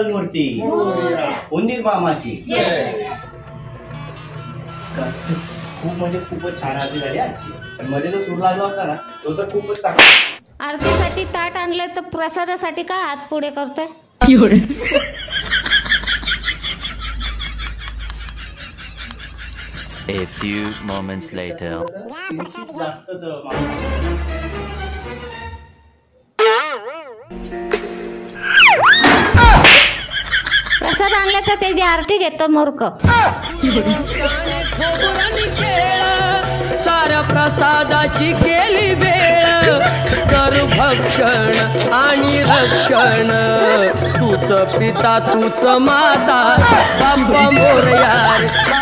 मंगलमूर्ती उंदीर मामाची कष्ट. खूप म्हणजे खूपच छान आरती झाली आजची. पण मध्ये जो सूर लागला होता ना तो तर खूपच चांगला. आरतीसाठी ताट आणले तर प्रसादासाठी काय हात पुढे करतोय? A few moments later. असं जास्त तर त्याची आरती घेतो मूर्ख. साऱ्या प्रसादाची केली वेळ. कर भक्षण आणि रक्षण. तूच पिता तूच माता. बाप्पा मोरया